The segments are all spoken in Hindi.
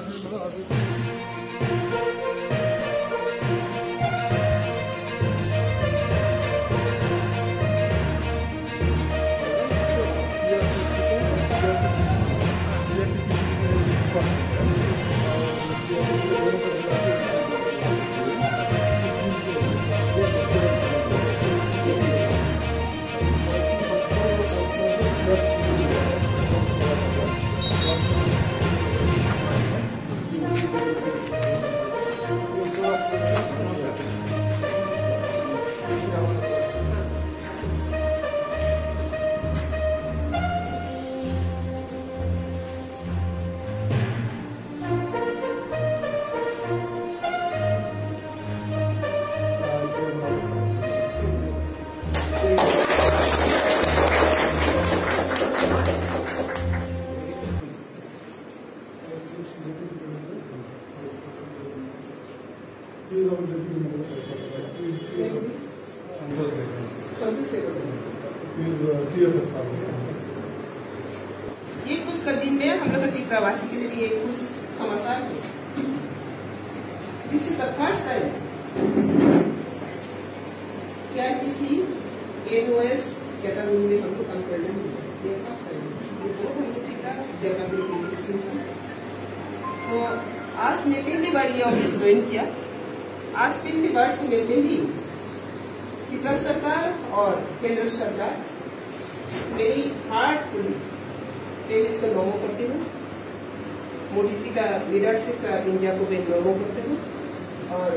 Allah'ın संतोष ये कुछ का दिन में हम लोग टी प्रवासी के लिए भी एक कुछ समाचार this is the first time क्या किसी एनओएस कैटागरी में हमको काम करना है। फ़र्स्ट टाइम ये बहुत हमको टीका डेवलपमेंट तो आज ने पहली बार ये ऑफ़िस ज्वाइन किया। आज पहली बार से मैं मिली त्रिपुरा सरकार और केंद्र सरकार मेरी हार्टफुली मैं इसको नमो करती हूँ। मोदी जी का लीडरशिप का इंडिया को मैं नमो करती हूँ। और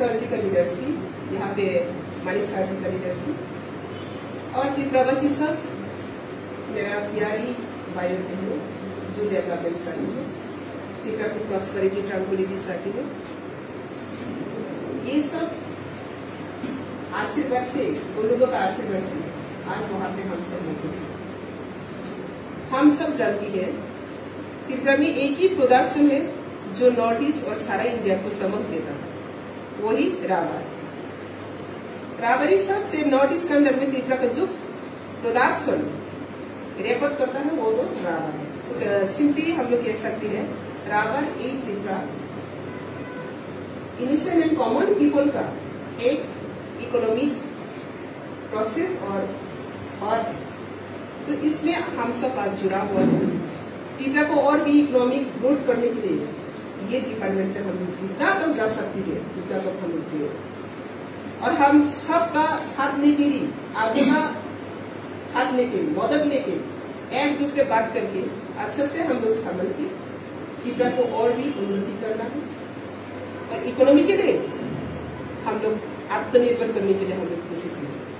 शाह जी का लीडरशिप यहाँ पे मानिक शाह जी का लीडरशिप और त्रिपुरावासी सब मेरा प्यारी भाई बहनों जो डेवलपमेंट चाहती है त्रिपुरा की चाहती है ये सब आशीर्वाद से, उन लोगों का आशीर्वाद से आज वहाँ पे हम सब मौजूद हैं। हम सब जानती है त्रिपुरा में एक ही प्रोडक्शन है जो नॉर्थ ईस्ट और सारा इंडिया को समक देता है। वही रावर रावरी सबसे नॉर्थ ईस्ट के अंदर में त्रिपुरा का जो प्रोडक्शन रिकॉर्ड करता है, वो तो रावर है। सिंपली हम लोग कह सकते हैं रावर एक Tripura initial and common people का एक इकोनॉमिक प्रोसेस और और तो इसमें हम सब आज जुड़ा हुआ है। टीका को और भी इकोनॉमिक्स ग्रोथ करने के लिए ये डिपार्टमेंट से हम जितना तक जा सकती है उतना तक हम चाहिए और हम सबका साथ लेके ही आगे का साथ लेके, मदद लेके, एक दूसरे बात करके, अच्छे से हम लोग संभल के टीका को और भी उन्नति करना है। और इकोनॉमी के लिए हम लोग आत्मनिर्भर करने के लिए हम लोग कोशिश करें